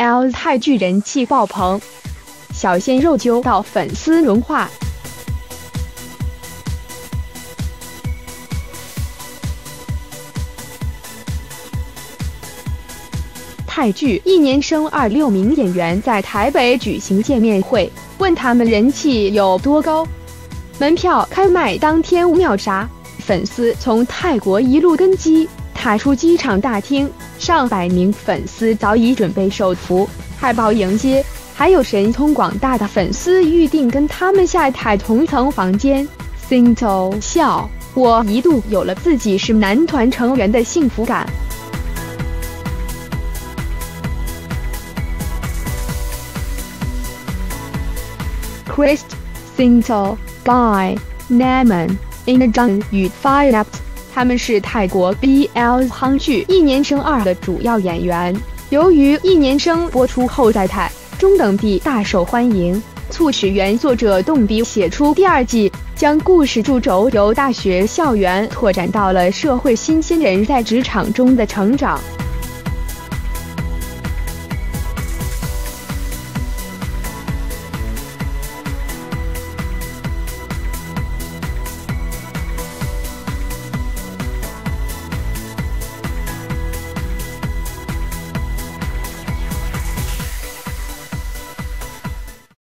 L 泰剧人气爆棚，小鲜肉揪到粉丝融化。泰剧《一年生》二六名演员在台北举行见面会，问他们人气有多高。门票开卖当天秒杀，粉丝从泰国一路跟机，踏出机场大厅，上百名粉丝早已准备手幅、海报迎接，还有神通广大的粉丝预定跟他们下台同层房间。Sinto 笑，我一度有了自己是男团成员的幸福感。Chris, Singto, Guy, Naman, Inajun 与 Fire Up，他们是泰国 BL 夯剧《一年生二》的主要演员。由于《一年生》播出后在泰中等地大受欢迎，促使原作者动笔写出第二季，将故事主轴由大学校园拓展到了社会新鲜人在职场中的成长。